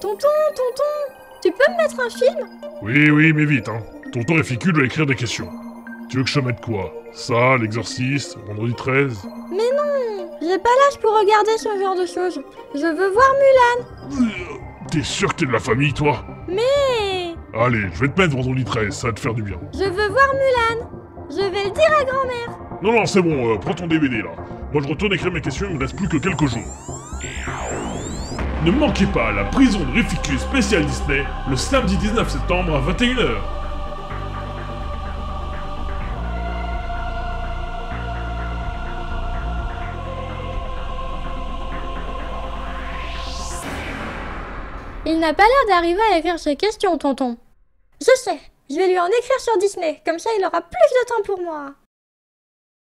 Tonton, tonton, tu peux me mettre un film? Oui, oui, mais vite, hein. Tonton Réficule doit écrire des questions. Tu veux que je te mette quoi? Ça, l'exorciste, vendredi 13 Mais non, j'ai pas l'âge pour regarder ce genre de choses. Je veux voir Mulan. T'es sûr que t'es de la famille, toi? Mais Allez, je vais te mettre vendredi 13, ça va te faire du bien. je veux voir Mulan. Je vais le dire à grand-mère. Non, non, c'est bon, euh, prends ton DVD là. Moi je retourne écrire mes questions, il me reste plus que quelques jours. Ne manquez pas la prison de Réficus spécial Disney le samedi 19 septembre à 21h. Il n'a pas l'air d'arriver à écrire ses questions, tonton. Je sais, je vais lui en écrire sur Disney, comme ça il aura plus de temps pour moi.